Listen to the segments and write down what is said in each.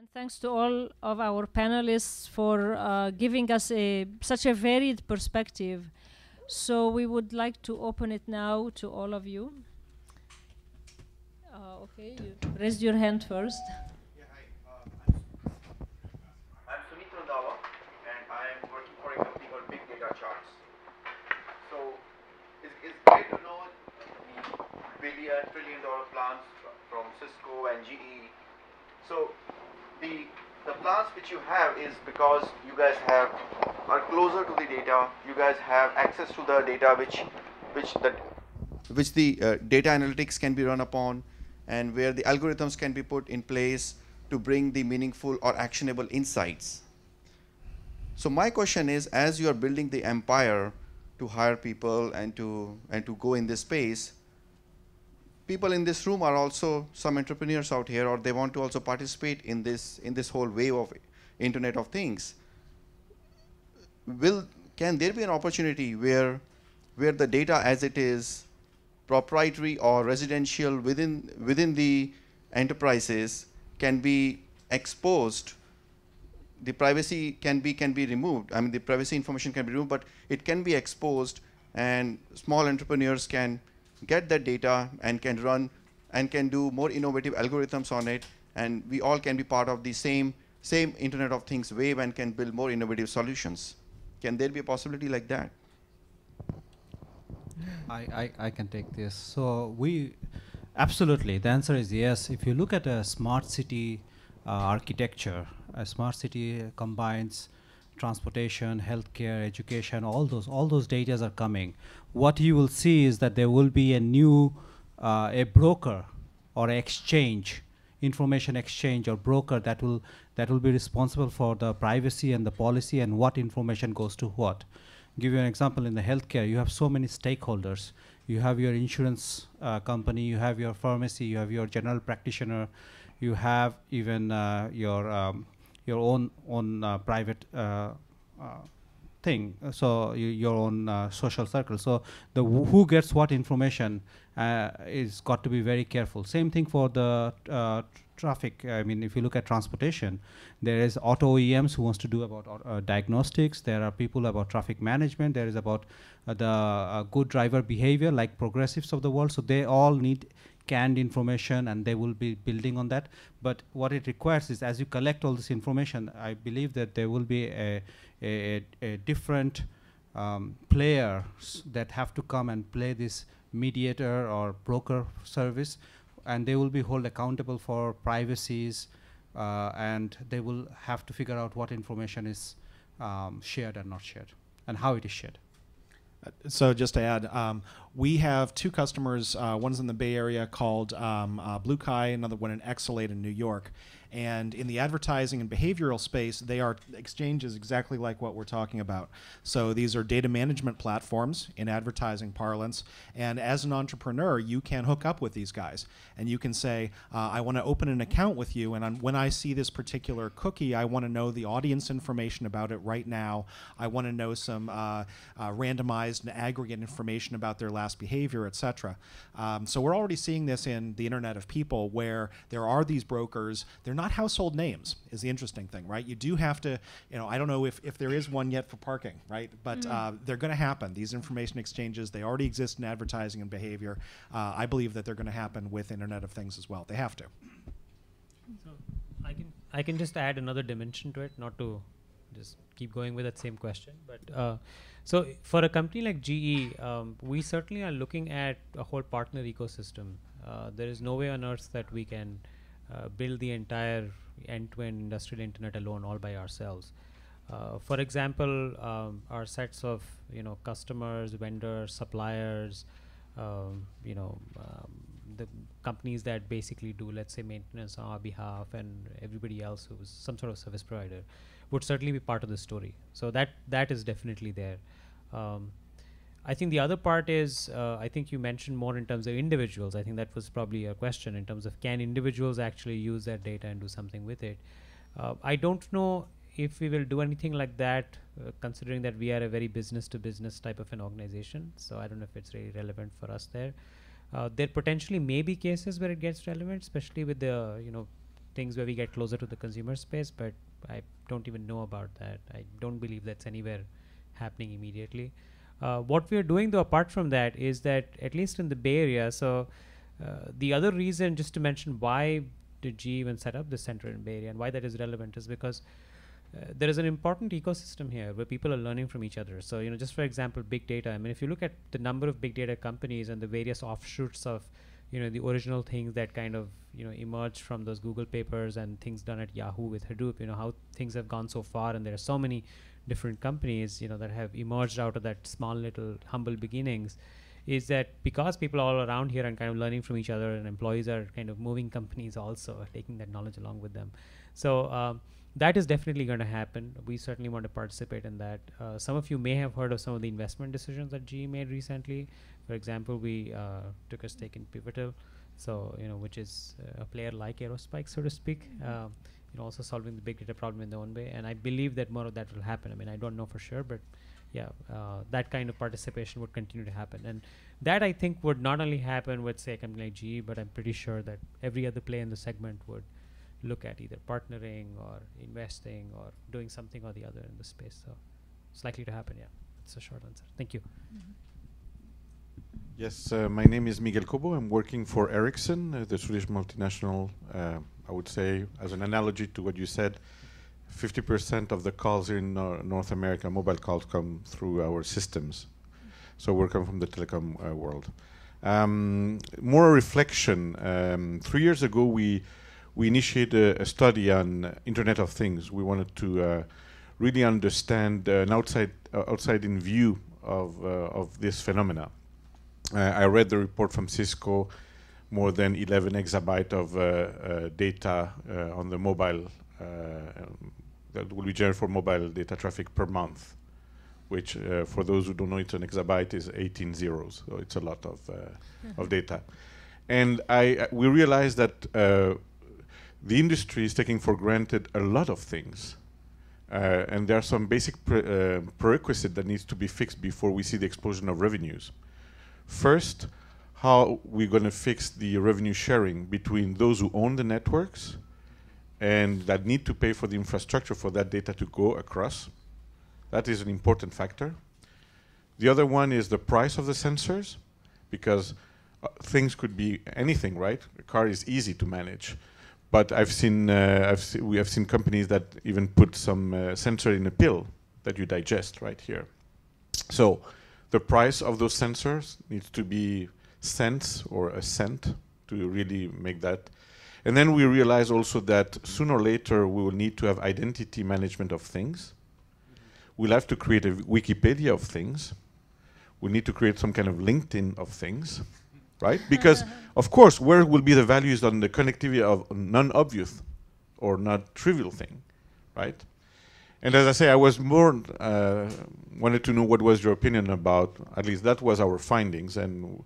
And thanks to all of our panelists for uh, giving us a, such a varied perspective. So we would like to open it now to all of you. Uh, okay, you raised your hand first. Yeah, hi. I'm Sunit Randhawa, and I am working for a company called Big Data Charts. So it's, it's great the billion, trillion dollar plans from Cisco and GE. So the the plans which you have is because you guys have are closer to the data. You guys have access to the data which which the which the uh, data analytics can be run upon and where the algorithms can be put in place to bring the meaningful or actionable insights. So my question is, as you are building the empire to hire people and to and to go in this space, people in this room are also some entrepreneurs out here, or they want to also participate in this in this whole wave of Internet of Things. Will can there be an opportunity where where the data as it is proprietary or residential within within the enterprises can be exposed the privacy can be can be removed i mean the privacy information can be removed but it can be exposed and small entrepreneurs can get that data and can run and can do more innovative algorithms on it and we all can be part of the same same internet of things wave and can build more innovative solutions can there be a possibility like that I, I, I can take this. So we absolutely the answer is yes. If you look at a smart city uh, architecture, a smart city combines transportation, healthcare, education, all those all those data are coming. What you will see is that there will be a new uh, a broker or exchange information exchange or broker that will that will be responsible for the privacy and the policy and what information goes to what give you an example in the healthcare you have so many stakeholders you have your insurance uh, company you have your pharmacy you have your general practitioner you have even uh, your um, your own own uh, private uh, uh, thing. So you, your own uh, social circle. So the wh- who gets what information is got to be very careful. Same thing for the traffic. I mean if you look at transportation there is auto OEMs who wants to do about uh, diagnostics. There are people about traffic management. There is about uh, the uh, good driver behavior like progressives of the world. So they all need canned information and they will be building on that. But what it requires is as you collect all this information i believe that there will be a, a, a different um, players that have to come and play this mediator or broker service and they will be held accountable for privacies uh, and they will have to figure out what information is um, shared and not shared and how it is shared So just to add, um, we have two customers. Uh, one's in the Bay Area called um, uh, BlueKai, another one in eXelate in New York. And in the advertising and behavioral space, they are exchanges exactly like what we're talking about. So these are data management platforms in advertising parlance. And as an entrepreneur, you can hook up with these guys, and you can say, uh, "I want to open an account with you, and I'm, when I see this particular cookie, I want to know the audience information about it right now. I want to know some uh, uh, randomized and aggregate information about their last behavior, etc." Um, so we're already seeing this in the Internet of People, where there are these brokers. They're not household names. Is the interesting thing, right? You do have to, you know, I don't know if, if there is one yet for parking, right? But uh, they're going to happen. These information exchanges, they already exist in advertising and behavior. Uh, I believe that they're going to happen with Internet of Things as well. They have to. So I can I can just add another dimension to it, not to just keep going with that same question. But uh, so for a company like GE, um, we certainly are looking at a whole partner ecosystem. Uh, there is no way on earth that we can uh, build the entire end-to-end industrial internet alone, all by ourselves. Uh, for example, um, our sets of you know customers, vendors, suppliers, um, you know um, the companies that basically do let's say maintenance on our behalf and everybody else who's some sort of service provider would certainly be part of the story. So that that is definitely there. I think the other part is uh, I think you mentioned more in terms of individuals. I think that was probably a question in terms of can individuals actually use that data and do something with it. Uh, I don't know if we will do anything like that, uh, considering that we are a very business to business type of an organization. So I don't know if it's really relevant for us there. Uh, there potentially may be cases where it gets relevant, especially with the you know things where we get closer to the consumer space, but I don't even know about that. I don't believe that's anywhere happening immediately. Uh, what we are doing though, apart from that, is that at least in the Bay Area. So uh, the other reason, just to mention why did GE even set up the center in Bay Area and why that is relevant, is because uh, there is an important ecosystem here where people are learning from each other. So you know, just for example, big data. I mean, if you look at the number of big data companies and the various offshoots of you know the original things that kind of you know emerged from those Google papers and things done at Yahoo with Hadoop. You know how things have gone so far, and there are so many different companies you know that have emerged out of that small little humble beginnings. Is that because people all around here are kind of learning from each other, and employees are kind of moving companies also, taking that knowledge along with them. So um, that is definitely going to happen. We certainly want to participate in that. Uh, some of you may have heard of some of the investment decisions that GE made recently. For example, we uh, took a stake in Pivotal, so you know, which is uh, a player like Aerospike, so to speak. Um, you know, also solving the big data problem in their own way. And I believe that more of that will happen. I mean, I don't know for sure, but yeah, uh, that kind of participation would continue to happen. And that I think would not only happen with say a company like GE, but I'm pretty sure that every other player in the segment would look at either partnering or investing or doing something or the other in the space. So it's likely to happen. Yeah, it's a short answer. Thank you. Yes, uh, my name is Miguel Cobo. I'm working for Ericsson, uh, the Swedish multinational. Uh, I would say, as an analogy to what you said, 50% of the calls in Nor North America, mobile calls, come through our systems. So we're coming from the telecom uh, world. Um, more reflection. Um, three years ago, we we initiated a, a, study on Internet of Things. We wanted to uh, really understand uh, an outside outside in view of of this phenomena. Uh, I read the report from Cisco, more than 11 exabyte of uh, uh, data on the mobile um, that will be generated for mobile data traffic per month, which for those who don't know, it's an exabyte is 18 zeros, so it's a lot of of data. And I we realized that the industry is taking for granted a lot of things. Uh, and there are some basic pre uh, prerequisites that needs to be fixed before we see the explosion of revenues. First, how we're going to fix the revenue sharing between those who own the networks and that need to pay for the infrastructure for that data to go across. That is an important factor. The other one is the price of the sensors, because uh, things could be anything, right? A car is easy to manage, but I've seen, uh, I've se we have seen companies that even put some uh, sensor in a pill that you digest right here. So the price of those sensors needs to be cents or a cent to really make that. And then we realize also that sooner or later we will need to have identity management of things. We'll have to create a Wikipedia of things. We need to create some kind of LinkedIn of things, right? Because, of course, where will be the values on the connectivity of non-obvious or not trivial thing, right? And as I say, I was more uh, wanted to know what was your opinion about. At least that was our findings, and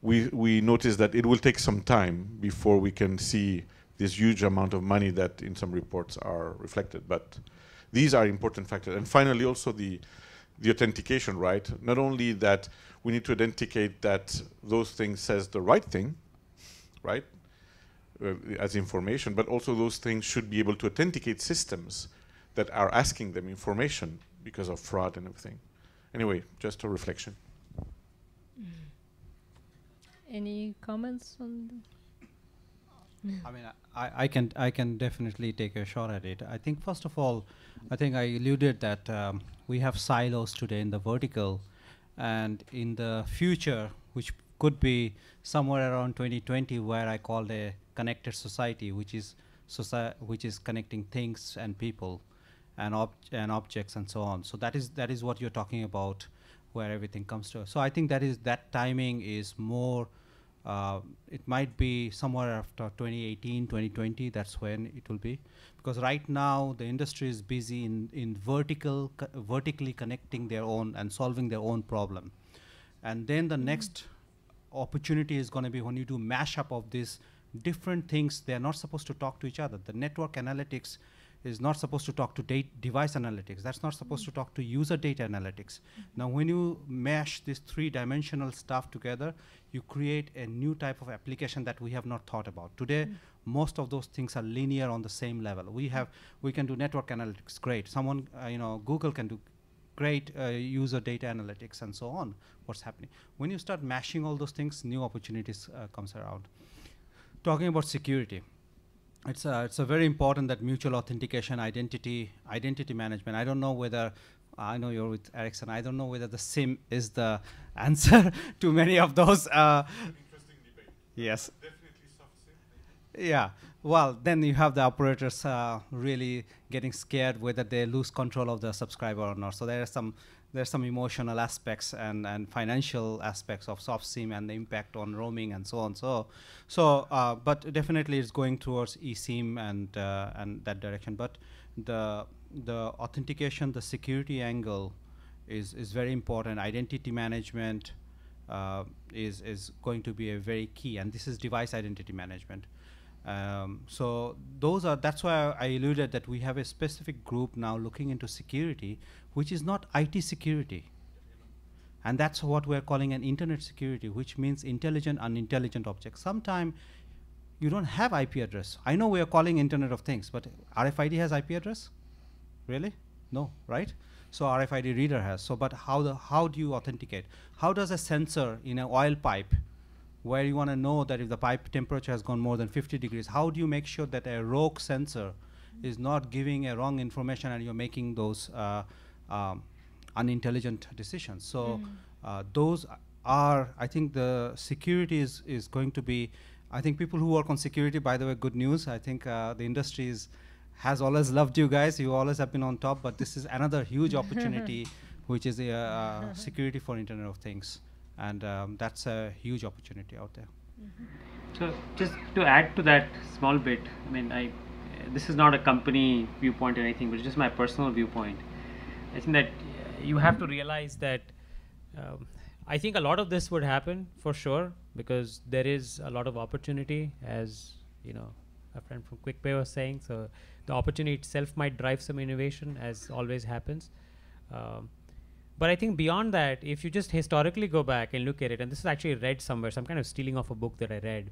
we we noticed that it will take some time before we can see this huge amount of money that in some reports are reflected. But these are important factors. And finally, also the the authentication, right? Not only that we need to authenticate that those things says the right thing, right, uh, as information, but also those things should be able to authenticate systems that are asking them information because of fraud and everything. Anyway, just a reflection. Any comments on? I mean, I, I can I can definitely take a shot at it. I think first of all, I think I alluded that um, we have silos today in the vertical, and in the future, which could be somewhere around 2020, where I called a connected society, which is soci which is connecting things and people and, ob and objects and so on. So that is that is what you're talking about, where everything comes to. So I think that is that timing is more. Uh, it might be somewhere after 2018, 2020. That's when it will be, because right now the industry is busy in in vertical co vertically connecting their own and solving their own problem, and then the mm -hmm. next opportunity is going to be when you do mashup of these different things. They are not supposed to talk to each other. The network analytics is not supposed to talk to date device analytics. That's not supposed to talk to user data analytics. Now, when you mesh this three-dimensional stuff together, you create a new type of application that we have not thought about. Today, most of those things are linear on the same level. We have, we can do network analytics, great. Someone, uh, you know, Google can do great uh, user data analytics and so on. What's happening? When you start mashing all those things, new opportunities uh, comes around. Talking about security, it's a, it's a very important that mutual authentication, identity, identity management. I don't know whether I know you're with Ericsson. I don't know whether the SIM is the answer to many of those. Uh, Interesting debate. yes. Definitely soft Yeah. Well, then you have the operators uh, really getting scared whether they lose control of the subscriber or not. So there are some there's some emotional aspects and, and financial aspects of soft SIM and the impact on roaming and so on. So, so uh, but definitely it's going towards eSIM and uh, and that direction. But the the authentication, the security angle, is is very important. Identity management uh, is is going to be a very key, and this is device identity management. Um, so those are that's why I alluded that we have a specific group now looking into security, which is not IT security, and that's what we're calling an internet security, which means intelligent unintelligent objects. Sometime you don't have IP address. I know we are calling Internet of Things, but RFID has IP address, really? No, right? So RFID reader has. So, but how the how do you authenticate? How does a sensor in an oil pipe where you want to know that if the pipe temperature has gone more than 50 degrees, how do you make sure that a rogue sensor is not giving a wrong information and you're making those uh, um, unintelligent decisions? So uh, those are, I think the security is, is going to be, I think people who work on security, by the way, good news. I think uh, the industry is, has always loved you guys. You always have been on top, but this is another huge opportunity, which is the uh, uh, security for Internet of Things and um, that's a huge opportunity out there. So just to add to that small bit, I mean, I this is not a company viewpoint or anything, but it's just my personal viewpoint. I think that uh, you have to realize that um, I think a lot of this would happen for sure because there is a lot of opportunity, as you know, a friend from QuickPay was saying. So the opportunity itself might drive some innovation, as always happens. Um, but I think beyond that, if you just historically go back and look at it, and this is actually read somewhere, so I'm kind of stealing off a book that I read.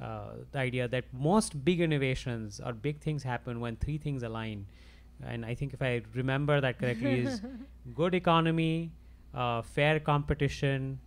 Uh, the idea that most big innovations or big things happen when three things align. And I think if I remember that correctly, is good economy, uh, fair competition,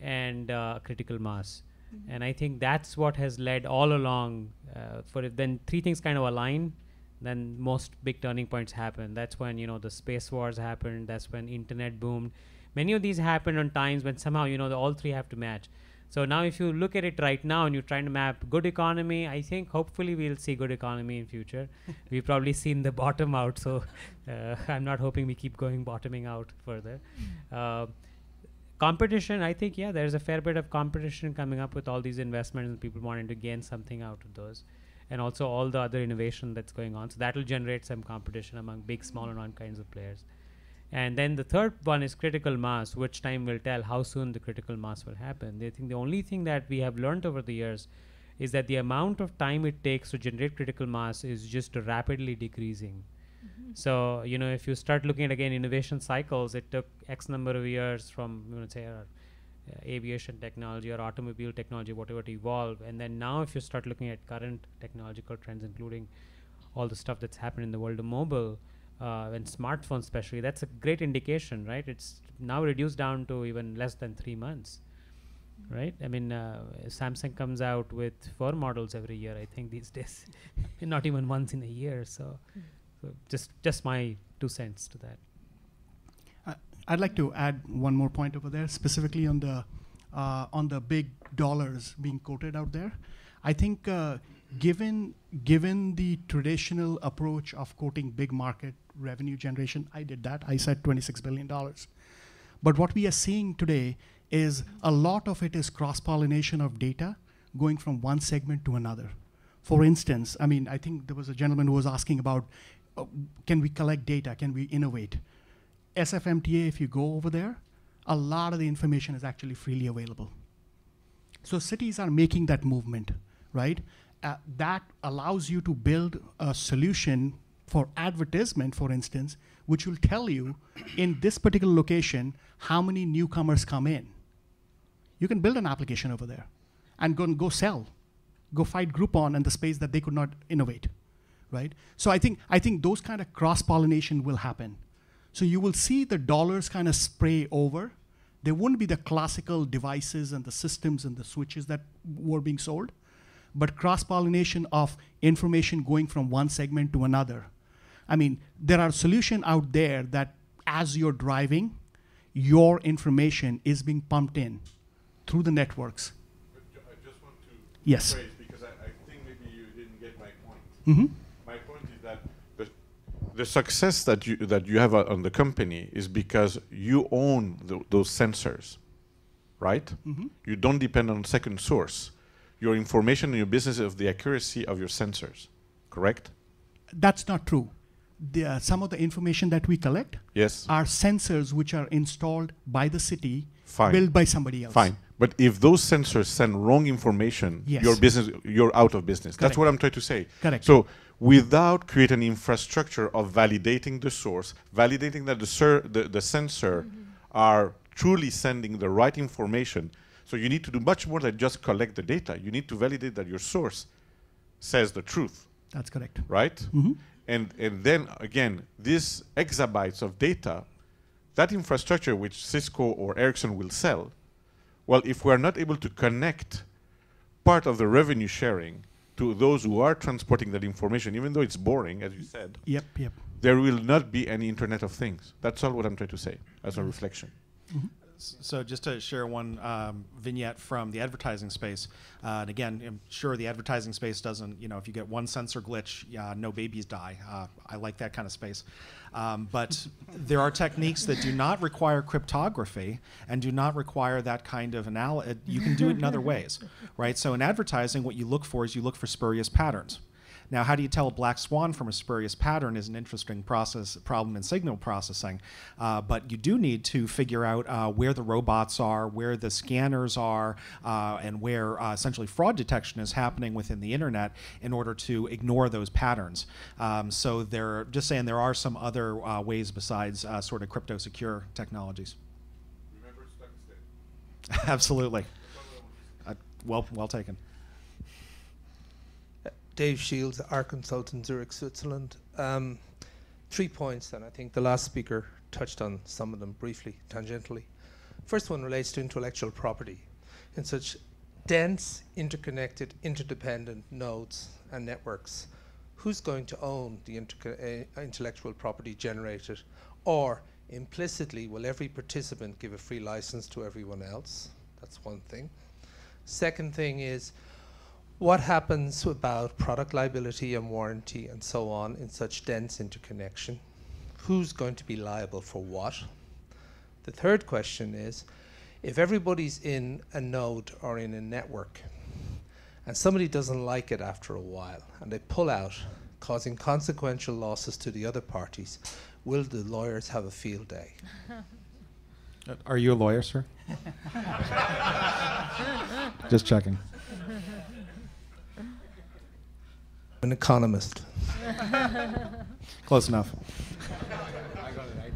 and uh, critical mass. And I think that's what has led all along. Uh, for if then three things kind of align, then most big turning points happen. That's when you know the space wars happened. That's when internet boomed. Many of these happened on times when somehow you know the all three have to match. So now, if you look at it right now and you're trying to map good economy, I think hopefully we'll see good economy in future. We've probably seen the bottom out, so uh, I'm not hoping we keep going bottoming out further. Uh, competition, I think, yeah, there's a fair bit of competition coming up with all these investments and people wanting to gain something out of those and also all the other innovation that's going on. So that will generate some competition among big, small, and all kinds of players. And then the third one is critical mass, which time will tell how soon the critical mass will happen. They think the only thing that we have learned over the years is that the amount of time it takes to generate critical mass is just rapidly decreasing. So you know, if you start looking at again innovation cycles, it took X number of years from you know say uh, uh, aviation technology or automobile technology, whatever to evolve. And then now, if you start looking at current technological trends, including all the stuff that's happened in the world of mobile uh, and smartphones, especially, that's a great indication, right? It's now reduced down to even less than three months, right? I mean, uh, Samsung comes out with four models every year, I think these days, not even once in a year. So, so just just my two cents to that. I'd like to add one more point over there, specifically on the uh, on the big dollars being quoted out there. I think uh, given given the traditional approach of quoting big market revenue generation, I did that. I said 26 billion dollars. But what we are seeing today is a lot of it is cross pollination of data going from one segment to another. For instance, I mean, I think there was a gentleman who was asking about uh, can we collect data? Can we innovate? SFMTA, if you go over there, a lot of the information is actually freely available. So cities are making that movement, right? Uh, that allows you to build a solution for advertisement, for instance, which will tell you in this particular location how many newcomers come in. You can build an application over there and go and go sell, go fight Groupon and the space that they could not innovate, right? So I think I think those kind of cross pollination will happen. So you will see the dollars kind of spray over. There wouldn't be the classical devices and the systems and the switches that were being sold, but cross pollination of information going from one segment to another. I mean, there are solutions out there that as you're driving, your information is being pumped in through the networks. I just want to Yes. phrase because I, I think maybe you didn't get my point. hmm My point is that the, the success that you that you have uh, on the company is because you own tho- those sensors, right? Mhm. You don't depend on second source. Your information in your business is of the accuracy of your sensors, correct? That's not true. The, uh, some of the information that we collect Yes. are sensors which are installed by the city, Fine. built by somebody else. Fine. But if those sensors send wrong information, Yes. your business you're out of business. That's what I'm trying to say. Correct. So without creating an infrastructure of validating the source, validating that the the, the sensor are truly sending the right information. So you need to do much more than just collect the data. You need to validate that your source says the truth, That's correct. right? Mhm. And and then again, these exabytes of data, that infrastructure which Cisco or Ericsson will sell, well, if we are not able to connect part of the revenue sharing to those who are transporting that information, even though it's boring, as you said, Yep, yep. there will not be any Internet of Things. That's all what I'm trying to say as a reflection. S- So just to share one um, vignette from the advertising space, uh, and again, I'm sure the advertising space doesn't, you know, if you get one sensor glitch, yeah, no babies die. Uh, I like that kind of space. Um, but there are techniques that do not require cryptography and do not require that kind of analysis. You can do it in other ways, right? So in advertising, what you look for is you look for spurious patterns. Now, how do you tell a black swan from a spurious pattern is an interesting process problem in signal processing. Uh, but you do need to figure out uh, where the robots are, where the scanners are, uh, and where uh, essentially fraud detection is happening within the internet in order to ignore those patterns. Um, so they're just saying there are some other uh, ways besides uh, sort of crypto secure technologies. Absolutely. Well, well taken. Dave Shields, art consultant, Zurich, Switzerland. Um, three points, and I think the last speaker touched on some of them briefly, tangentially. First one relates to intellectual property. In such dense, interconnected, interdependent nodes and networks, who's going to own the uh, intellectual property generated? Or implicitly, will every participant give a free license to everyone else? That's one thing. Second thing is, what happens about product liability and warranty and so on in such dense interconnection? Who's going to be liable for what? The third question is if everybody's in a node or in a network and somebody doesn't like it after a while and they pull out, causing consequential losses to the other parties, will the lawyers have a field day? Uh, Are you a lawyer, sir? Just checking. An economist. Close enough.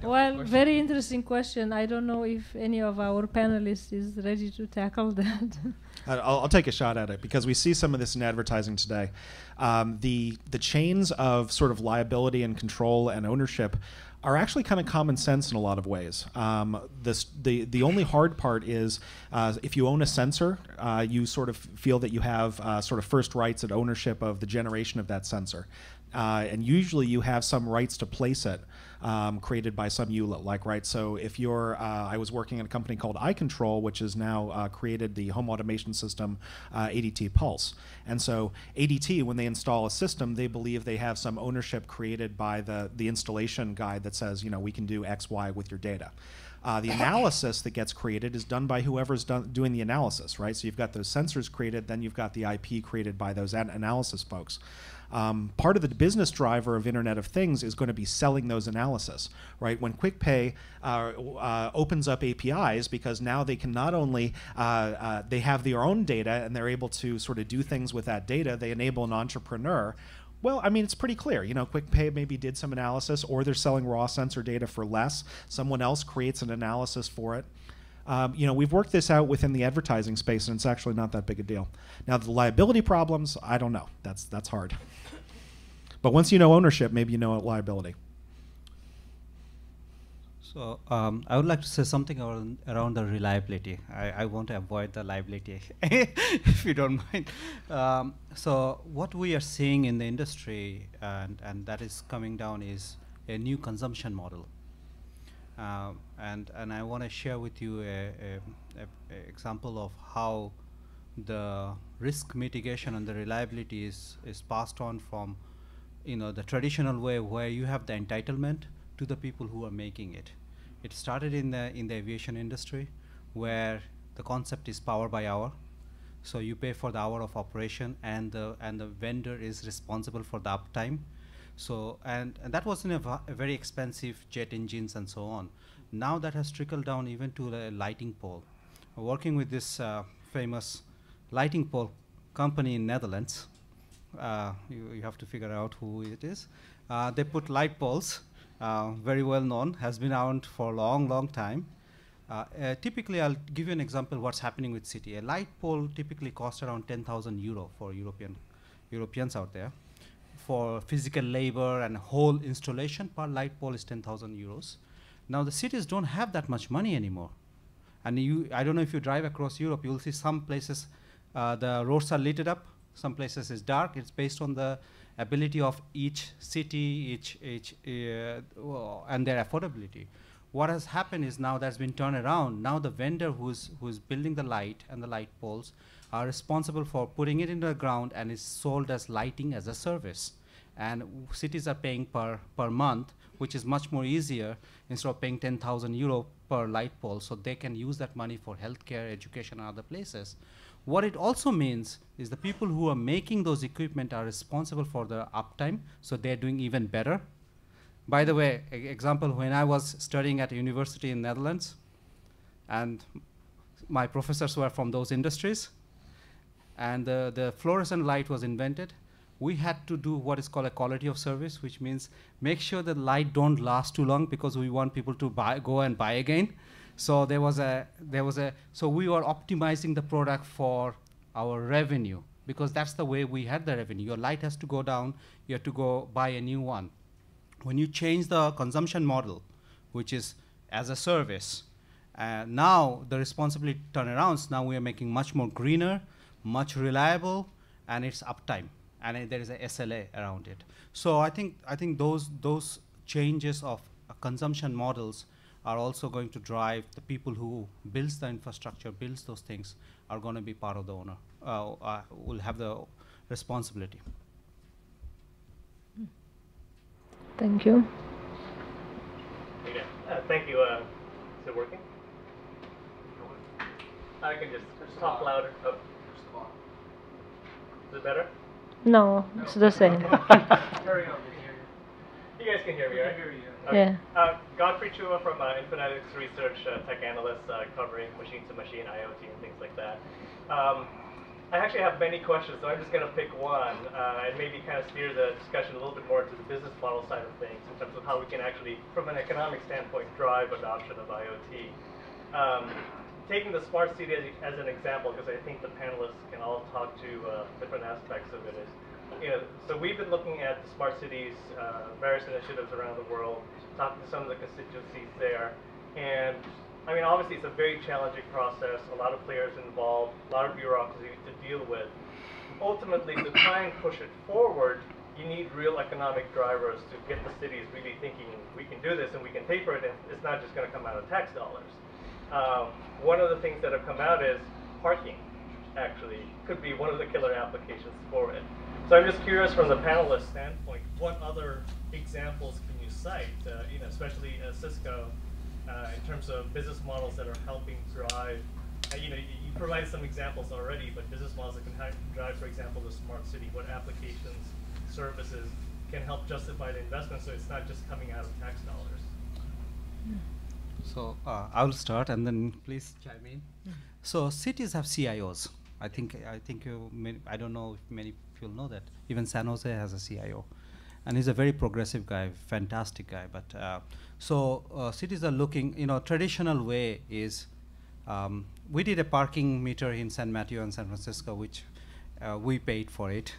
Well, very interesting question. I don't know if any of our panelists is ready to tackle that. I'll, I'll take a shot at it because we see some of this in advertising today. Um, the the chains of sort of liability and control and ownership are actually kind of common sense in a lot of ways. Um, this the the only hard part is uh, if you own a sensor, uh, you sort of feel that you have uh, sort of first rights at ownership of the generation of that sensor. Uh, and usually you have some rights to place it um, created by some ULIT, like right. So if you're, uh, I was working at a company called iControl, which has now uh, created the home automation system uh, ADT Pulse. And so ADT, when they install a system, they believe they have some ownership created by the the installation guide that says, you know, we can do X, Y with your data. Uh, the analysis that gets created is done by whoever's done, doing the analysis, right? So you've got those sensors created, then you've got the IP created by those an- analysis folks. Um, part of the business driver of Internet of Things is going to be selling those analysis, right? When QuickPay uh, uh, opens up APIs, because now they can not only uh, uh, they have their own data and they're able to sort of do things with that data, they enable an entrepreneur Well, I mean, it's pretty clear. You know, QuickPay maybe did some analysis, or they're selling raw sensor data for less. Someone else creates an analysis for it. Um, you know, we've worked this out within the advertising space, and it's actually not that big a deal. Now, the liability problems, I don't know. That's that's hard. But once you know ownership, maybe you know liability. So um, I would like to say something around, around the reliability. I, I want to avoid the liability, if you don't mind. Um, so what we are seeing in the industry, and, and that is coming down, is a new consumption model. Um, and, and I want to share with you a, a, a example of how the risk mitigation and the reliability is, is passed on from you know the traditional way where you have the entitlement to the people who are making it. It started in the in the aviation industry, where the concept is power by hour. So you pay for the hour of operation, and the and the vendor is responsible for the uptime. So and and that was in a, very expensive jet engines and so on. Now that has trickled down even to the lighting pole. Working with this uh, famous lighting pole company in Netherlands, uh, you, you have to figure out who it is. Uh, they put light poles uh, very well known, has been around for a long, long time. Uh, uh, typically, I'll give you an example what's happening with city. A light pole typically costs around 10,000 euro for European Europeans out there. For physical labor and whole installation, per light pole is 10,000 euros. Now the cities don't have that much money anymore. And you, I don't know if you drive across Europe, you'll see some places uh, the roads are lit up, some places is dark. It's based on the ability of each city, each, each uh, and their affordability. What has happened is now that's been turned around. Now the vendor who's who's building the light and the light poles are responsible for putting it into the ground and is sold as lighting as a service. And cities are paying per per month, which is much more easier instead of paying 10,000 euro per light pole. So they can use that money for healthcare, education, and other places. What it also means is the people who are making those equipment are responsible for the uptime, so they're doing even better. By the way, example, when I was studying at a university in Netherlands, and my professors were from those industries, and the, the fluorescent light was invented, we had to do what is called a quality of service, which means make sure the light don't last too long because we want people to buy, go and buy again. So there was a there was a so we were optimizing the product for our revenue because that's the way we had the revenue. Your light has to go down, you have to go buy a new one. When you change the consumption model, which is as a service, uh, now the responsibility turnarounds. Now we are making much more greener, much reliable, and it's uptime, and there is a SLA around it. So I think I think those those changes of uh, consumption models are also going to drive the people who builds the infrastructure, builds those things, are going to be part of the owner, uh, uh, will have the responsibility. Thank you. Okay. Uh, thank you. Uh, is it working? I can just, just talk louder. Oh. Is it better? No, it's the same. Hurry on. You guys can hear me, right? Yeah. Uh, Godfrey Chua from uh, Infonetics Research, uh, tech analyst uh, covering machine-to-machine IoT and things like that. Um, I actually have many questions, so I'm just going to pick one uh, and maybe kind of steer the discussion a little bit more to the business model side of things in terms of how we can actually, from an economic standpoint, drive adoption of IoT. Um, taking the smart city as, as an example, because I think the panelists can all talk to uh, different aspects of it, is you know, so we've been looking at the smart cities, uh, various initiatives around the world, talking to some of the constituencies there, and I mean, obviously it's a very challenging process, a lot of players involved, a lot of bureaucracy to deal with. Ultimately, to try and push it forward, you need real economic drivers to get the cities really thinking we can do this and we can pay for it, and it's not just going to come out of tax dollars. Um, one of the things that have come out is parking, actually, could be one of the killer applications for it. So I'm just curious from the panelist standpoint, what other examples can you cite, uh, you know, especially uh, Cisco, uh, in terms of business models that are helping drive, uh, you know, you, you provided some examples already, but business models that can drive, for example, the smart city, what applications, services can help justify the investment so it's not just coming out of tax dollars. So uh, I'll start and then please chime in. So cities have CIOs I think I think you may, I don't know if many people know that even San Jose has a CIO, and he's a very progressive guy, fantastic guy. But uh, so uh, cities are looking. You know, traditional way is um, we did a parking meter in San Mateo and San Francisco, which uh, we paid for it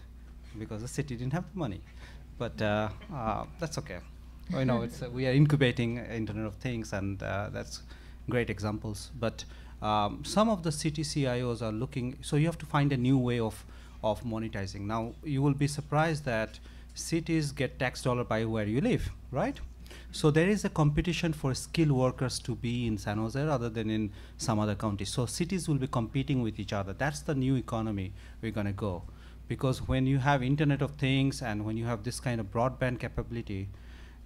because the city didn't have the money. But uh, uh, that's okay. You know, it's uh, we are incubating Internet of Things, and uh, that's great examples. But um, some of the city CIOs are looking. So you have to find a new way of of monetizing. Now you will be surprised that cities get tax dollar by where you live, right? So there is a competition for skilled workers to be in San Jose rather than in some other county. So cities will be competing with each other. That's the new economy we're going to go. Because when you have Internet of Things and when you have this kind of broadband capability,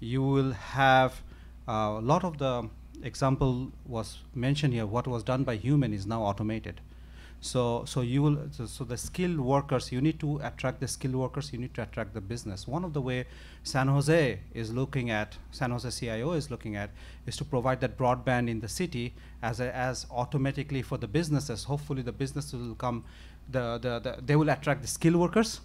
you will have uh, a lot of the example was mentioned here. What was done by human is now automated. So, so you will, so, so, the skilled workers, you need to attract the skilled workers, you need to attract the business. One of the way San Jose is looking at, San Jose CIO is looking at, is to provide that broadband in the city as, a, as automatically for the businesses. Hopefully the businesses will come, the, the, the, they will attract the skilled workers,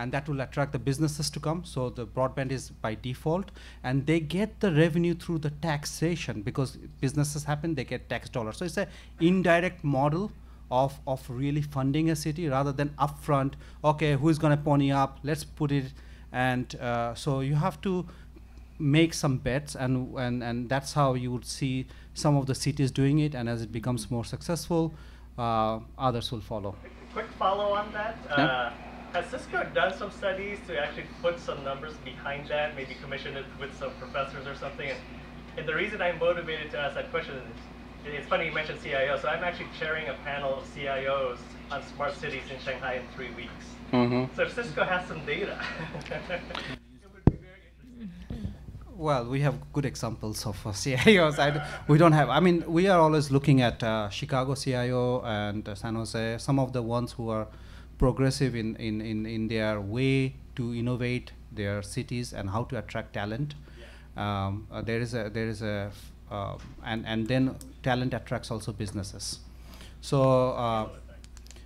and that will attract the businesses to come. So the broadband is by default, and they get the revenue through the taxation because businesses happen, they get tax dollars. So it's an indirect model of, of really funding a city rather than upfront, okay, who's going to pony up, let's put it. And uh, so you have to make some bets, and, and, and that's how you would see some of the cities doing it. And as it becomes more successful, uh, others will follow. Quick follow on that. Yeah. Uh, has Cisco done some studies to actually put some numbers behind that, maybe commission it with some professors or something? And, and the reason I'm motivated to ask that question is it's funny you mentioned CIO. So I'm actually chairing a panel of CIOs on smart cities in Shanghai in three weeks. Mm-hmm. So Cisco has some data. Well, we have good examples of uh, CIOs. I d- we don't have. I mean, we are always looking at uh, Chicago CIO and uh, San Jose. Some of the ones who are progressive in, in, in, in their way to innovate their cities and how to attract talent. Um, uh, there is a there is a uh, and and then talent attracts also businesses. So uh,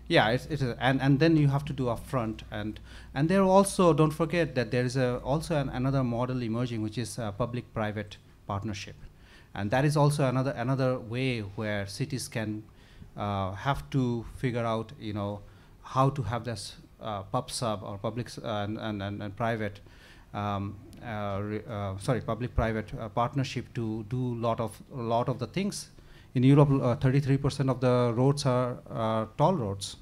yeah, it's, it is, and and then you have to do upfront, and and there also don't forget that there is a also an, another model emerging, which is public-private partnership, and that is also another another way where cities can uh, have to figure out, you know, how to have this uh, pub sub or public uh, and, and, and, and private. Um, uh, uh, sorry, public-private partnership to do lot of a lot of the things in Europe, uh, 33% of the roads are toll roads,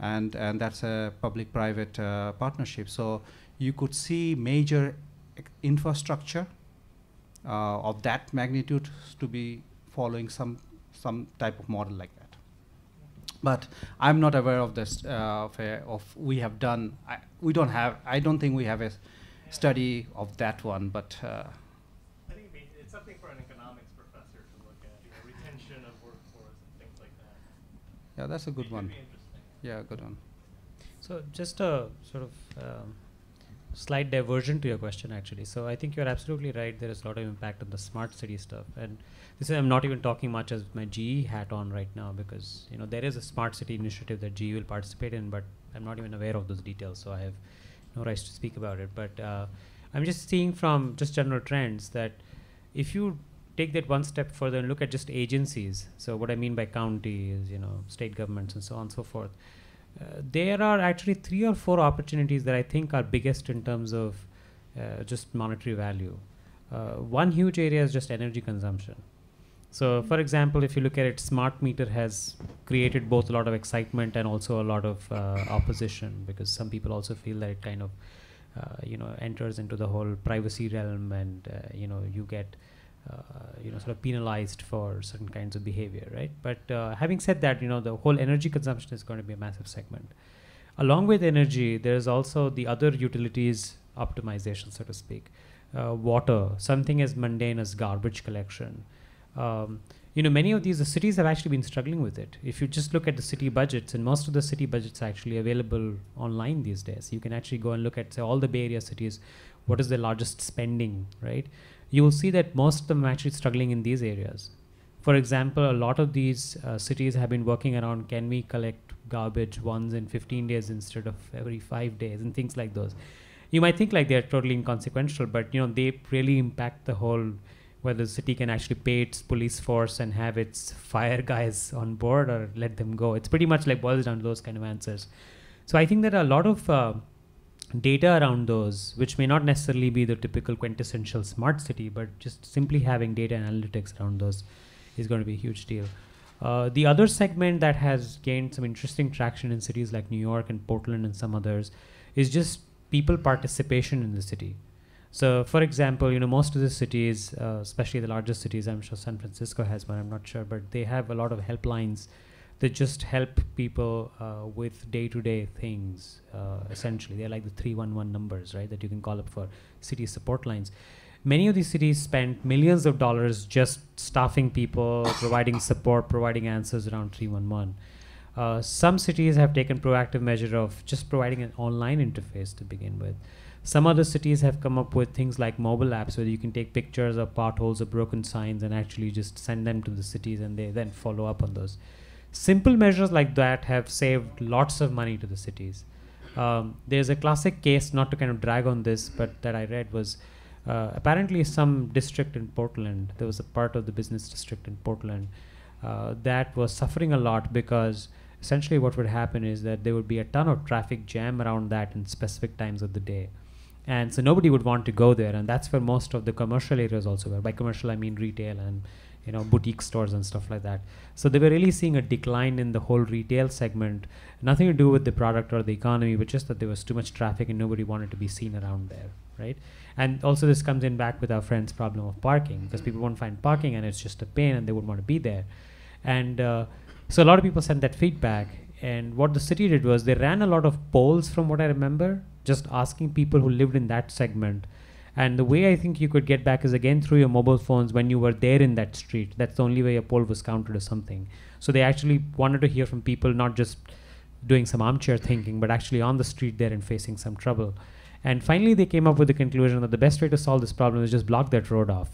and and that's a public-private partnership. So you could see major infrastructure of that magnitude to be following some some type of model like that. But I'm not aware of this. Uh, of, a, of we have done. I, we don't have. I don't think we have a study of that one. But uh, I think it'd it's something for an economics professor to look at, you know, retention of workforce and things like that. yeah, that's a good It one. be interesting. Yeah, good one. So just a sort of um, slight diversion to your question, actually. So I think you're absolutely right. There is a lot of impact on the smart city stuff, and this is I'm not even talking much as my GE hat on right now because you know there is a smart city initiative that GE will participate in, but I'm not even aware of those details, so I have no rights to speak about it. But uh, I'm just seeing from just general trends that if you take that one step further and look at just agencies, so what I mean by county is you know state governments and so on and so forth. There are actually three or four opportunities that I think are biggest in terms of uh, just monetary value. Uh, one huge area is just energy consumption. So, for example, if you look at it, smart meter has created both a lot of excitement and also a lot of uh, opposition because some people also feel that it kind of, uh, you know, enters into the whole privacy realm and uh, you know you get you know sort of penalized for certain kinds of behavior right? But uh, having said that you know the whole energy consumption is going to be a massive segment. Along with energy there's also the other utilities optimization so to speak. Uh, water something as mundane as garbage collection. Um, you know many of these the cities have actually been struggling with it. If you just look at the city budgets and most of the city budgets are actually available online these days. You can actually go and look at say all the bay area cities what is the largest spending right you will see that most of them are actually struggling in these areas for example a lot of these uh, cities have been working around can we collect garbage once in 15 days instead of every five days and things like those. You might think like they're totally inconsequential, but you know they really impact the whole whether the city can actually pay its police force and have its fire guys on board or let them go. It's pretty much like boils down to those kind of answers. So I think are a lot of uh, data around those, which may not necessarily be the typical quintessential smart city, but just simply having data analytics around those is going to be a huge deal. Uh, the other segment that has gained some interesting traction in cities like New York and Portland and some others is just people participation in the city. So, for example, you know, most of the cities, uh, especially the largest cities, I'm sure San Francisco has one, I'm not sure, but they have a lot of helplines that just help people uh, with day-to-day things. Uh, essentially, they're like the 311 numbers, right, that you can call up for city support lines. Many of these cities spend millions of dollars just staffing people, providing support, providing answers around 311. Uh, some cities have taken proactive measure of just providing an online interface to begin with. Some other cities have come up with things like mobile apps where you can take pictures of potholes or broken signs and actually just send them to the cities and they then follow up on those. Simple measures like that have saved lots of money to the cities. Um, there's a classic case, not to kind of drag on this, but that I read was uh, apparently some district in Portland, there was a part of the business district in Portland uh, that was suffering a lot because essentially what would happen is that there would be a ton of traffic jam around that in specific times of the day and so nobody would want to go there and that's where most of the commercial areas also were by commercial i mean retail and you know boutique stores and stuff like that. So they were really seeing a decline in the whole retail segment. Nothing to do with the product or the economy but just that there was too much traffic and nobody wanted to be seen around there right? And also this comes in back with our friend's problem of parking because people won't find parking and it's just a pain and they wouldn't want to be there. And uh, so a lot of people sent that feedback and what the city did was they ran a lot of polls from what i remember just asking people who lived in that segment. And the way I think you could get back is again through your mobile phones when you were there in that street. That's the only way a poll was counted or something. So they actually wanted to hear from people, not just doing some armchair thinking, but actually on the street there and facing some trouble. And finally, they came up with the conclusion that the best way to solve this problem is just block that road off.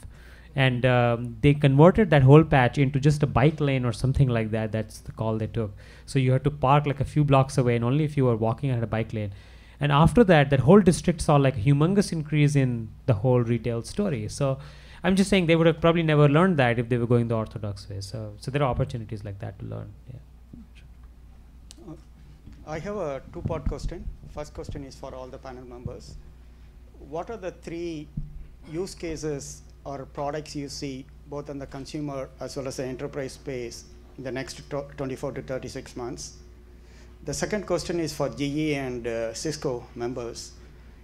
And um, they converted that whole patch into just a bike lane or something like that. That's the call they took. So you had to park like a few blocks away, and only if you were walking at a bike lane. And after that, that whole district saw like a humongous increase in the whole retail story. So I'm just saying they would have probably never learned that if they were going the orthodox way. So, so there are opportunities like that to learn. Yeah. Uh, I have a two-part question. First question is for all the panel members. What are the three use cases or products you see both on the consumer as well as the enterprise space in the next 24 to 36 months? The second question is for GE and uh, Cisco members.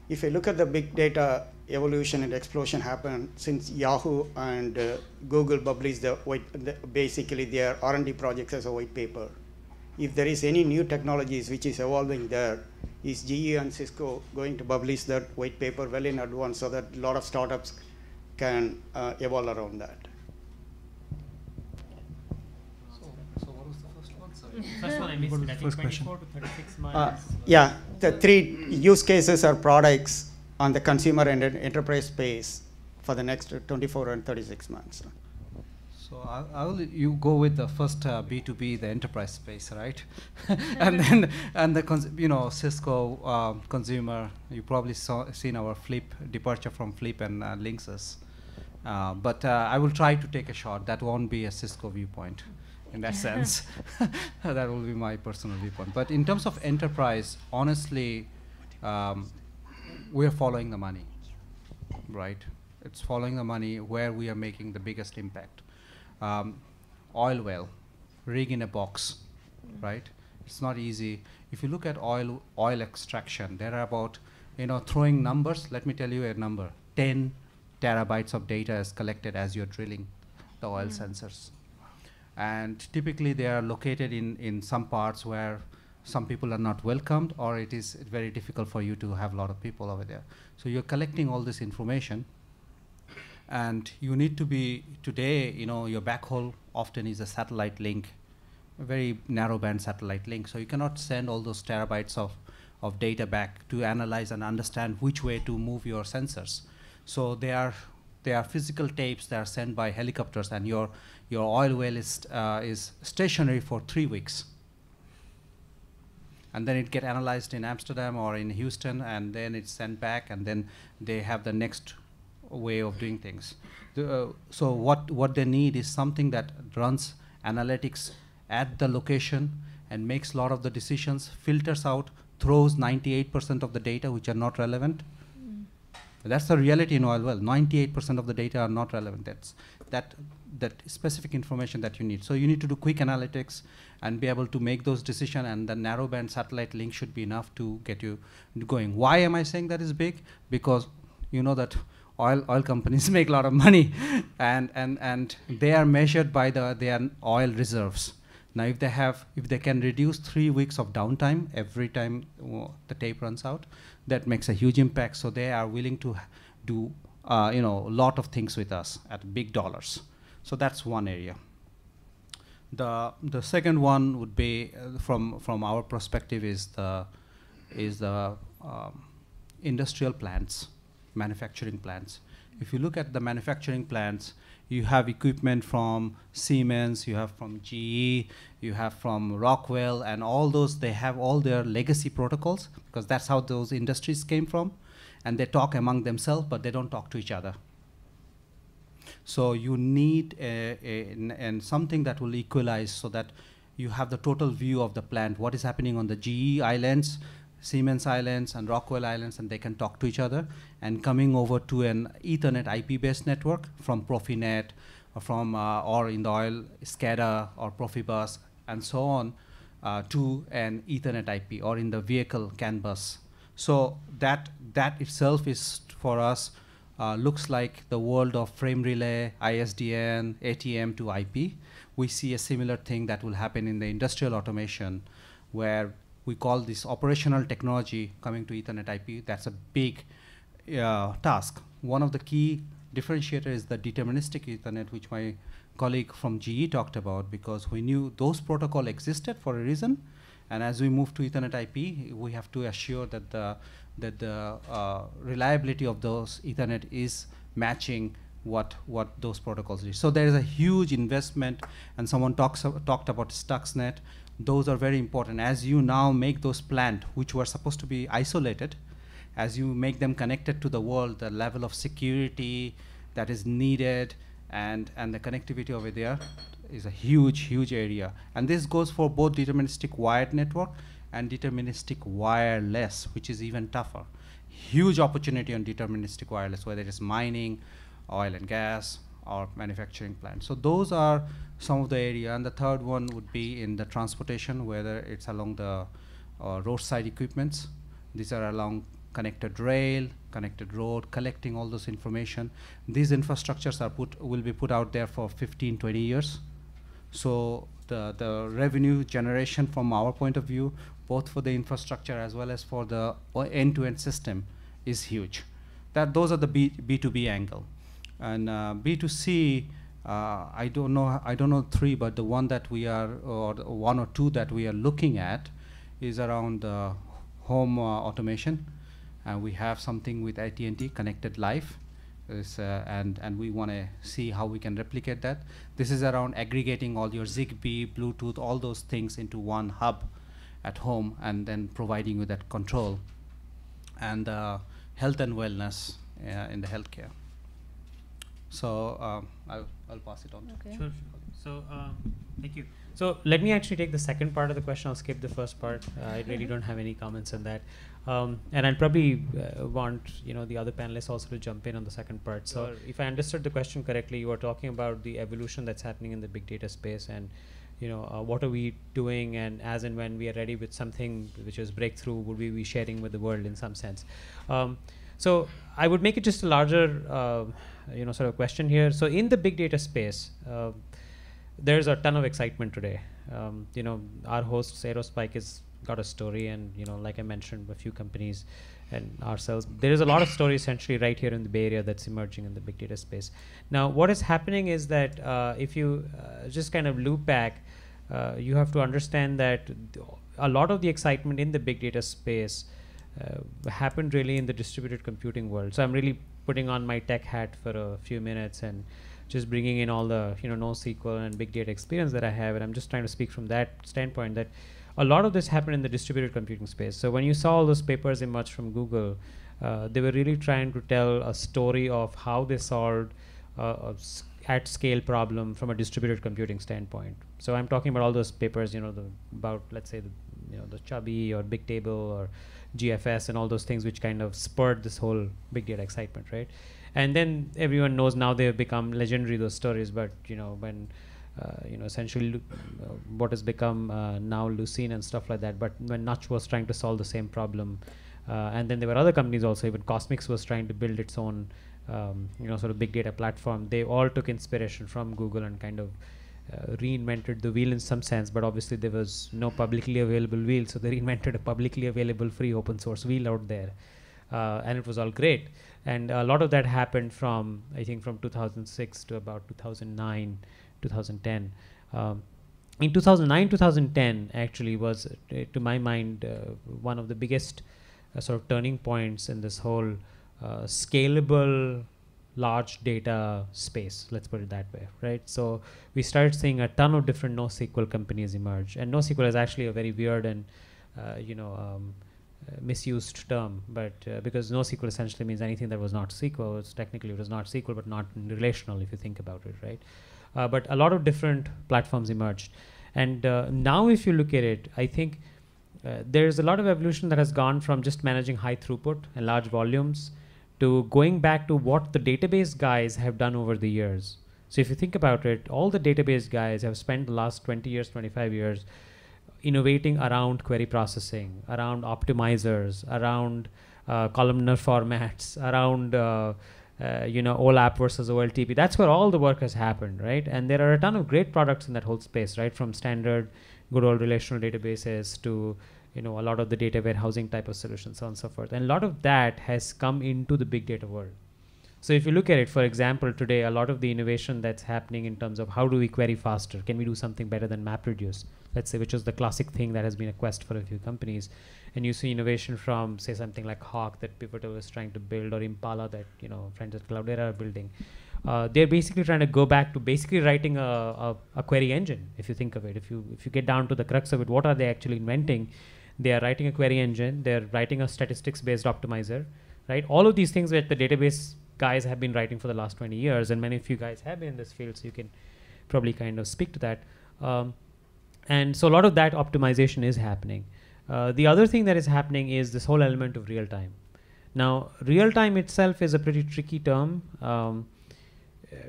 If you look at the big data evolution and explosion happened since Yahoo and uh, Google published the, white, the, basically their R&D projects as a white paper. If there is any new technologies which is evolving there, is GE and Cisco going to publish that white paper well in advance so that a lot of startups can uh, evolve around that? First one I missed. I think 24 to 36 months. Uh, yeah, the three use cases or products on the consumer and enterprise space for the next 24 and 36 months. So I, I will you go with the first uh, B2B, the enterprise space, right? and then and the you know Cisco uh, consumer. You probably saw seen our Flip departure from Flip and uh, Linksys. Uh, but uh, I will try to take a shot. That won't be a Cisco viewpoint in that sense. that will be my personal viewpoint. But in terms of enterprise, honestly, um, we are following the money, right? It's following the money where we are making the biggest impact. Um, oil well, rig in a box, right? It's not easy. If you look at oil oil extraction, there are about you know throwing numbers. Let me tell you a number: 10 terabytes of data is collected as you're drilling the oil mm. sensors and typically they are located in, in some parts where some people are not welcomed or it is very difficult for you to have a lot of people over there. So you're collecting all this information and you need to be, today, you know, your backhaul often is a satellite link, a very narrow band satellite link. So you cannot send all those terabytes of, of data back to analyze and understand which way to move your sensors. So they are, they are physical tapes that are sent by helicopters and your your oil well is, uh, is stationary for three weeks. and then it get analyzed in Amsterdam or in Houston, and then it's sent back, and then they have the next way of doing things. The, uh, so what what they need is something that runs analytics at the location and makes a lot of the decisions, filters out, throws 98% of the data which are not relevant. That's the reality in oil well. 98% of the data are not relevant. That's that that specific information that you need. So you need to do quick analytics and be able to make those decisions. And the narrowband satellite link should be enough to get you going. Why am I saying that is big? Because you know that oil oil companies make a lot of money, and and and they are measured by the their oil reserves. Now, if they have, if they can reduce three weeks of downtime every time uh, the tape runs out, that makes a huge impact. So they are willing to do, uh, you know, a lot of things with us at big dollars. So that's one area. The the second one would be uh, from from our perspective is the is the um, industrial plants, manufacturing plants. If you look at the manufacturing plants, you have equipment from Siemens, you have from GE, you have from Rockwell, and all those, they have all their legacy protocols because that's how those industries came from. And they talk among themselves, but they don't talk to each other. So you need and something that will equalize so that you have the total view of the plant, what is happening on the GE islands, Siemens Islands and Rockwell Islands, and they can talk to each other. And coming over to an Ethernet IP-based network from Profinet, or from uh, or in the oil SCADA or Profibus, and so on, uh, to an Ethernet IP or in the vehicle CAN bus. So that that itself is for us uh, looks like the world of frame relay, ISDN, ATM to IP. We see a similar thing that will happen in the industrial automation, where we call this operational technology coming to Ethernet IP. That's a big uh, task. One of the key differentiator is the deterministic Ethernet, which my colleague from GE talked about, because we knew those protocol existed for a reason, and as we move to Ethernet IP, we have to assure that the that the uh, reliability of those Ethernet is matching what what those protocols do. So there is a huge investment, and someone talks uh, talked about Stuxnet those are very important. As you now make those plant, which were supposed to be isolated, as you make them connected to the world, the level of security that is needed and, and the connectivity over there is a huge, huge area. And this goes for both deterministic wired network and deterministic wireless, which is even tougher. Huge opportunity on deterministic wireless, whether it is mining, oil and gas, or manufacturing plants. So those are some of the area. And the third one would be in the transportation, whether it's along the uh, roadside equipments. These are along connected rail, connected road, collecting all those information. These infrastructures are put will be put out there for 15, 20 years. So the, the revenue generation from our point of view, both for the infrastructure as well as for the end-to-end -end system is huge. That those are the B, B2B angle. And uh, B2C, uh, I don't know. I don't know three, but the one that we are, or one or two that we are looking at, is around uh, home uh, automation, and we have something with AT&T Connected Life, is, uh, and and we want to see how we can replicate that. This is around aggregating all your Zigbee, Bluetooth, all those things into one hub at home, and then providing you that control, and uh, health and wellness in the healthcare. So um, I'll, I'll pass it on. Okay. Sure. So um, thank you. So let me actually take the second part of the question. I'll skip the first part. Uh, I really don't have any comments on that. Um, and I'll probably uh, want you know the other panelists also to jump in on the second part. So sure. if I understood the question correctly, you were talking about the evolution that's happening in the big data space and you know uh, what are we doing and as and when we are ready with something which is breakthrough would we be sharing with the world in some sense um, so i would make it just a larger uh, you know sort of question here. So in the big data space, uh, there's a ton of excitement today. Um, you know, our host Aerospike has got a story, and you know, like I mentioned, a few companies and ourselves. There is a lot of story essentially right here in the Bay Area that's emerging in the big data space. Now, what is happening is that uh, if you uh, just kind of loop back, uh, you have to understand that a lot of the excitement in the big data space uh, happened really in the distributed computing world. So I'm really putting on my tech hat for a few minutes and just bringing in all the you know NoSQL and big data experience that I have, and I'm just trying to speak from that standpoint that a lot of this happened in the distributed computing space. So when you saw all those papers emerge from Google, uh, they were really trying to tell a story of how they solved uh, a at scale problem from a distributed computing standpoint. So I'm talking about all those papers, you know, the, about let's say the, you know the Chubby or Big Table or GFS and all those things, which kind of spurred this whole big data excitement, right? And then everyone knows now they have become legendary those stories. But you know when uh, you know essentially uh, what has become uh, now Lucene and stuff like that. But when Nutch was trying to solve the same problem, uh, and then there were other companies also. Even Kosmix was trying to build its own um, you know sort of big data platform. They all took inspiration from Google and kind of uh, reinvented the wheel in some sense, but obviously there was no publicly available wheel, so they reinvented a publicly available free open source wheel out there, uh, and it was all great. And a lot of that happened from I think from 2006 to about 2009, 2010. Um, in 2009, 2010 actually was, uh, to my mind, uh, one of the biggest uh, sort of turning points in this whole uh, scalable large data space let's put it that way right? So we started seeing a ton of different NoSQL companies emerge. And NoSQL is actually a very weird and uh, you know um, uh, misused term. But uh, because NoSQL essentially means anything that was not SQL it's technically it was not SQL but not relational if you think about it right? Uh, but a lot of different platforms emerged. And uh, now if you look at it I think uh, there's a lot of evolution that has gone from just managing high throughput and large volumes to going back to what the database guys have done over the years. So if you think about it, all the database guys have spent the last 20 years, 25 years innovating around query processing, around optimizers, around uh, columnar formats, around uh, uh, you know OLAP versus OLTP. That's where all the work has happened, right? And there are a ton of great products in that whole space, right? From standard, good old relational databases to you know a lot of the data warehousing type of solutions, so on and so forth. And a lot of that has come into the big data world. So if you look at it, for example, today a lot of the innovation that's happening in terms of how do we query faster? Can we do something better than MapReduce? Let's say, which is the classic thing that has been a quest for a few companies. And you see innovation from, say, something like HAWQ that Pivotal is trying to build, or Impala that you know friends at Cloudera are building. Uh, they're basically trying to go back to basically writing a, a, a query engine. If you think of it, if you if you get down to the crux of it, what are they actually inventing? They are writing a query engine. They're writing a statistics-based optimizer, right? All of these things that the database guys have been writing for the last 20 years, and many of you guys have been in this field, so you can probably kind of speak to that. Um, and so a lot of that optimization is happening. Uh, the other thing that is happening is this whole element of real time. Now, real time itself is a pretty tricky term. Um,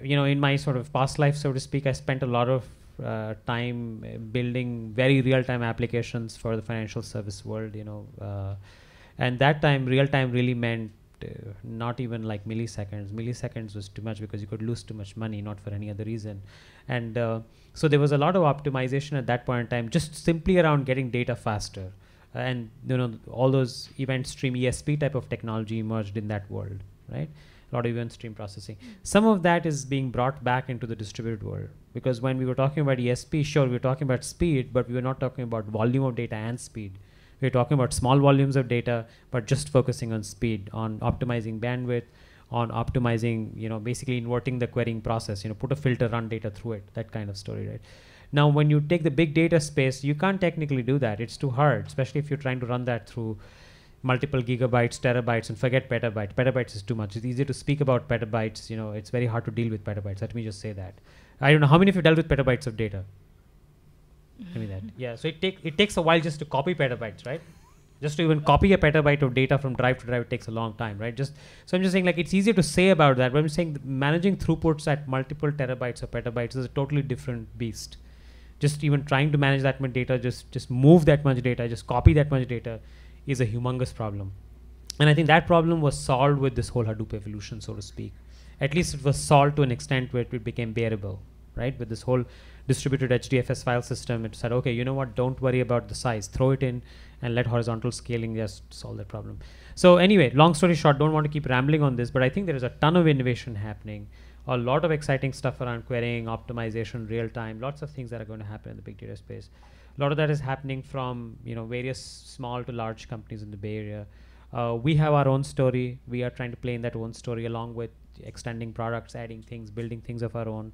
you know, in my sort of past life, so to speak, I spent a lot of uh, time uh, building very real time applications for the financial service world, you know. Uh, and that time, real time really meant uh, not even like milliseconds. Milliseconds was too much because you could lose too much money, not for any other reason. And so there was a lot of optimization at that point in time, just simply around getting data faster. And you know, all those event stream ESP type of technology emerged in that world, right? Lot of event stream processing. Some of that is being brought back into the distributed world because when we were talking about ESP, sure, we were talking about speed, but we were not talking about volume of data and speed. We were talking about small volumes of data, but just focusing on speed, on optimizing bandwidth, on optimizing, you know, basically inverting the querying process, you know, put a filter, run data through it, that kind of story, right? Now, when you take the big data space, you can't technically do that. It's too hard, especially if you're trying to run that through multiple gigabytes, terabytes, and forget petabytes. Petabytes is too much. It's easy to speak about petabytes. You know, it's very hard to deal with petabytes. Let me just say that. I don't know how many of you dealt with petabytes of data. Give me that. Yeah. So it take it takes a while just to copy petabytes, right? Just to even copy a petabyte of data from drive to drive it takes a long time, right? Just so I'm just saying like it's easier to say about that, but I'm saying managing throughputs at multiple terabytes or petabytes is a totally different beast. Just even trying to manage that much data, just just move that much data, just copy that much data, is a humongous problem. And I think that problem was solved with this whole Hadoop evolution, so to speak. At least it was solved to an extent where it became bearable, right? With this whole distributed HDFS file system, it said, okay, you know what? Don't worry about the size. Throw it in and let horizontal scaling just solve that problem. So anyway, long story short, don't want to keep rambling on this, but I think there is a ton of innovation happening. A lot of exciting stuff around querying, optimization, real time, lots of things that are going to happen in the big data space. A lot of that is happening from you know various small to large companies in the Bay Area. Uh, we have our own story. We are trying to play in that own story along with extending products, adding things, building things of our own.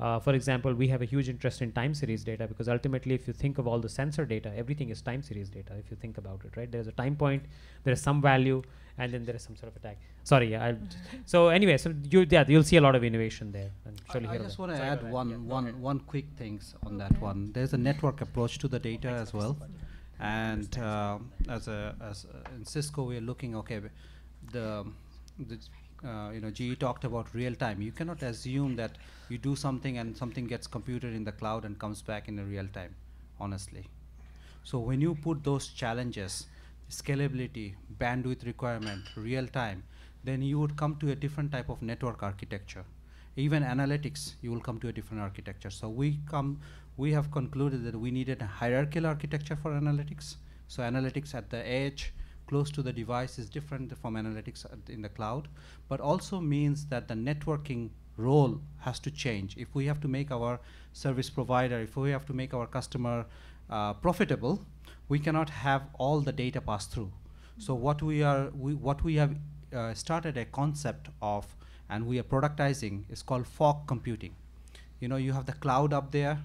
Uh, for example, we have a huge interest in time series data because ultimately, if you think of all the sensor data, everything is time series data. If you think about it, right? There's a time point, there is some value, and then there is some sort of attack. Sorry, yeah. I'll so anyway, so you yeah, you'll see a lot of innovation there. And I, I just want to add go ahead. one, Yeah, go one, ahead. one quick things on that one. There's a network approach to the data as well, and um as a as a, in Cisco we are looking okay, the the uh, you know GE talked about real time. You cannot assume that you do something and something gets computed in the cloud and comes back in real time, honestly. So when you put those challenges, scalability, bandwidth requirement, real time, then you would come to a different type of network architecture. Even analytics, you will come to a different architecture. So we come, we have concluded that we needed a hierarchical architecture for analytics. So analytics at the edge, close to the device is different from analytics in the cloud, but also means that the networking role has to change. If we have to make our service provider, if we have to make our customer uh, profitable, we cannot have all the data pass through. So what we are, we, what we have uh, started a concept of, and we are productizing, is called fog computing. You know, you have the cloud up there,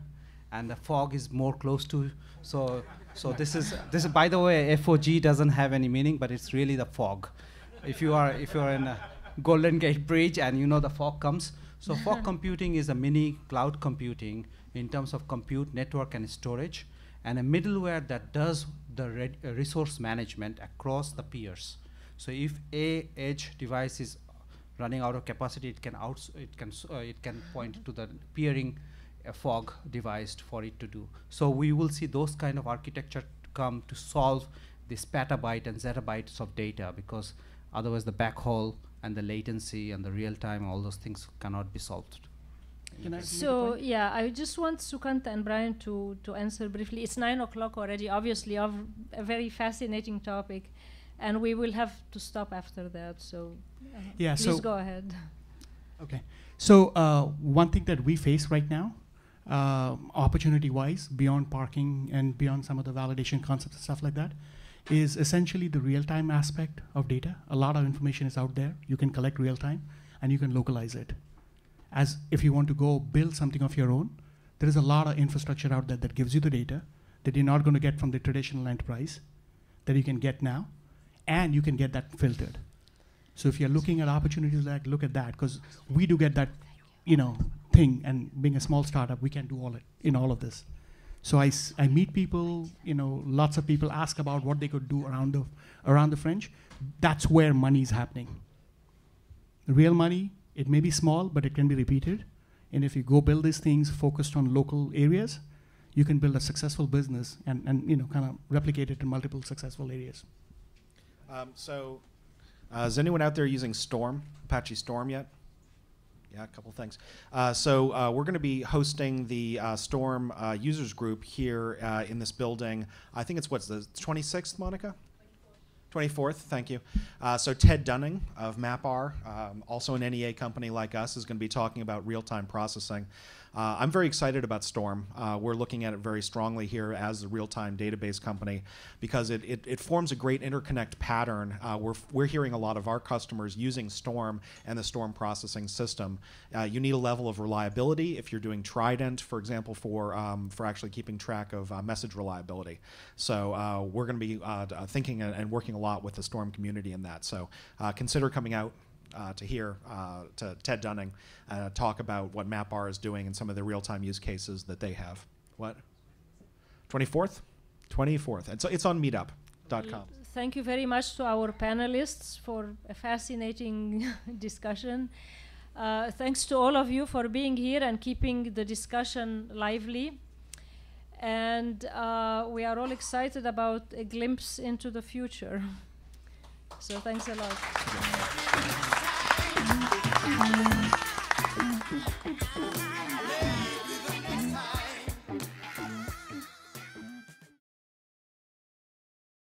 and the fog is more close to. So, so this is this is by the way, FOG doesn't have any meaning, but it's really the fog. If you are if you are in a Golden Gate Bridge and you know the fog comes, so fog computing is a mini cloud computing in terms of compute, network, and storage, and a middleware that does the uh, resource management across the peers. So if a edge device is running out of capacity, it can outs it can uh, it can point to the peering uh, fog device for it to do. So we will see those kind of architecture come to solve this petabyte and zettabytes of data because otherwise the backhaul and the latency and the real time all those things cannot be solved. Can I So yeah, I just want Sukanta and Brian to to answer briefly. It's nine o'clock already. Obviously, of a very fascinating topic, and we will have to stop after that. So uh, Yeah, please so- go ahead. Okay. So uh, one thing that we face right now, uh, opportunity-wise, beyond parking and beyond some of the validation concepts and stuff like that, is essentially the real-time aspect of data. A lot of information is out there. You can collect real-time, and you can localize it. As if you want to go build something of your own, there is a lot of infrastructure out there that gives you the data that you're not going to get from the traditional enterprise, that you can get now, and you can get that filtered. So if you're looking at opportunities like, look at that, because we do get that, you know, thing. And being a small startup, we can do all it in all of this. So I, I meet people, you know, lots of people ask about what they could do around the around the fringe. That's where money is happening. Real money, it may be small, but it can be repeated. And if you go build these things focused on local areas, you can build a successful business and, and you know, kind of replicate it in multiple successful areas. Um, so, uh, is anyone out there using Storm, Apache Storm yet? Yeah, a couple things. Uh, so uh, we're going to be hosting the uh, Storm uh, users group here uh, in this building. I think it's what's the 26th, Monica? 24th, thank you. Uh, so Ted Dunning of MapR, um, also an NEA company like us, is going to be talking about real-time processing. Uh, I'm very excited about Storm. Uh, we're looking at it very strongly here as a real-time database company because it, it, it forms a great interconnect pattern. Uh, we're, we're hearing a lot of our customers using Storm and the Storm processing system. Uh, you need a level of reliability if you're doing Trident, for example, for, um, for actually keeping track of uh, message reliability. So uh, we're going to be thinking and, and working a lot with the Storm community in that. So consider coming out uh, to hear uh, to Ted Dunning uh, talk about what MapR is doing and some of the real-time use cases that they have. What? 24th? 24th. And so it's on meetup.com. Thank you very much to our panelists for a fascinating discussion. Uh, thanks to all of you for being here and keeping the discussion lively. And uh, we are all excited about a glimpse into the future. So thanks a lot. Yeah.